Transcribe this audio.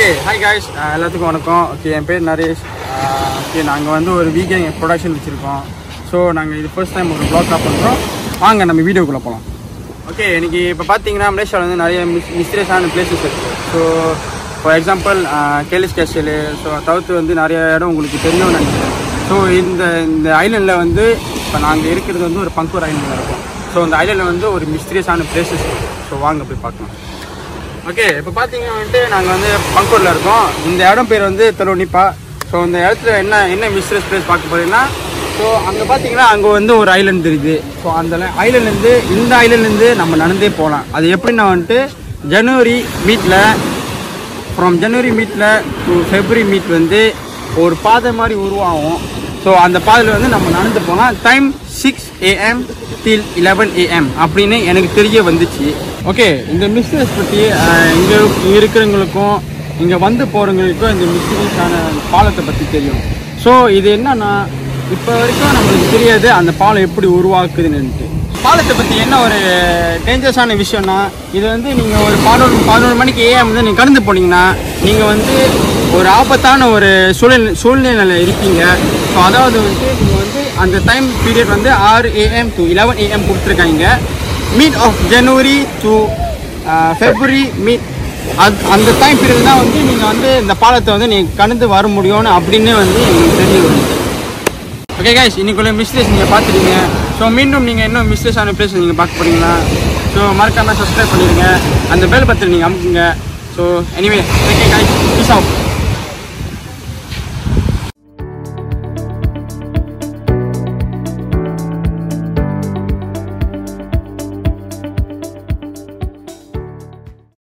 Okay hi guys எல்லாத்துக்கும் வணக்கம். Okay என் பேர் நரேஷ். Uh, ஓகே நாங்கள் வந்து ஒரு வீக்கெண்ட் ப்ரொடக்ஷன் வச்சுருக்கோம். ஸோ நாங்கள் இது ஃபர்ஸ்ட் டைம் ஒரு ப்ளாக் பண்ணுறோம் வாங்க நம்ம வீடியோக்குள்ளே போகலாம் ஓகே எனக்கு இப்போ பார்த்தீங்கன்னா மலேசியாவில் வந்து நிறைய மிஸ் மிஸ்டேஸான பிளேசஸ் இருக்குது ஸோ ஃபார் எக்ஸாம்பிள் கேலிஸ் கேஷியலு ஸோ தவிர்த்து வந்து நிறைய இடம் உங்களுக்கு தெரியும்னு நினைக்கிறேன். ஸோ இந்த இந்த ஐலண்டில் வந்து இப்போ நாங்கள் இருக்கிறது வந்து ஒரு பங்கூர் ஐலண்டில் இருக்கோம். ஸோ இந்த ஐலண்டில் வந்து ஒரு மிஸ்டீரியஸான பிளேசஸ் ஸோ வாங்க போய் பார்க்கலாம். ஓகே இப்போ பார்த்தீங்கன்னா வந்துட்டு நாங்கள் வந்து பங்கூரில் இருக்கோம். இந்த இடம் பேர் வந்து தெலோனிப்பா ஸோ இந்த இடத்துல என்ன என்ன மிஸ்டரஸ் பிளேஸ் பார்க்க போகிறீங்கன்னா ஸோ அங்கே பார்த்தீங்கன்னா அங்கே வந்து ஒரு ஐலண்ட் இருக்குது. ஸோ அந்த ஐலண்ட்லேருந்து இந்த ஐலண்ட்லேருந்து நம்ம நடந்தே போகலாம் அது எப்படின்னா வந்துட்டு ஜனவரி மீட்டில் ஃப்ரம் ஜனவரி மீட்டில் டு ஃபெப்ரவரி மீட் வந்து ஒரு பாதை மாதிரி உருவாகும். ஸோ அந்த பாதையில் வந்து நம்ம நடந்து போனால் time six AM till eleven AM அப்படின்னு எனக்கு தெரிய வந்துச்சு. ஓகே இந்த மிஸ்னஸ் பற்றி இங்கே இங்கே இருக்கிறவங்களுக்கும் இங்கே வந்து போகிறவங்களுக்கும் இந்த மிஸ்டீரியஸான பாலத்தை பற்றி தெரியும். ஸோ இது என்னன்னா இப்போ வரைக்கும் நம்மளுக்கு தெரியாது அந்த பாலம் எப்படி உருவாக்குதுன்னுட்டு பாலத்தை பற்றி என்ன ஒரு டேஞ்சரஸான விஷயம்னா இது வந்து நீங்கள் ஒரு பதினொரு பதினோரு மணிக்கு ஏஎம் வந்து நீங்கள் கடந்து போனீங்கன்னா நீங்கள் வந்து ஒரு ஆபத்தான ஒரு சூழல் சூழ்நிலையில் இருக்கீங்க. ஸோ அதாவது வந்து நீங்கள் வந்து அந்த டைம் பீரியட் வந்து ஆறு ஏஎம் டு லெவன் ஏஎம் கொடுத்துருக்காங்க. Mid of January to February mid அது அந்த டைம் பீரியட் தான் வந்து நீங்கள் வந்து இந்த பாலத்தை வந்து நீங்கள் கடந்து வர முடியும்னு அப்படின்னு வந்து எங்களுக்கு தெரிய ஓகே கைஸ் இன்னைக்குள்ள மிஸ்டேஸ் நீங்கள் பார்த்துட்டீங்க ஸோ மீண்டும் நீங்கள் இன்னும் மிஸ்டேஸான பிளேஸ் நீங்கள் பார்க்க போகிறீங்களா ஸோ மறக்காமல் சப்ஸ்கிரைப் பண்ணிடுங்க. அந்த பெல் பட்டன் நீங்கள் அமுக்குங்க. So anyway okay guys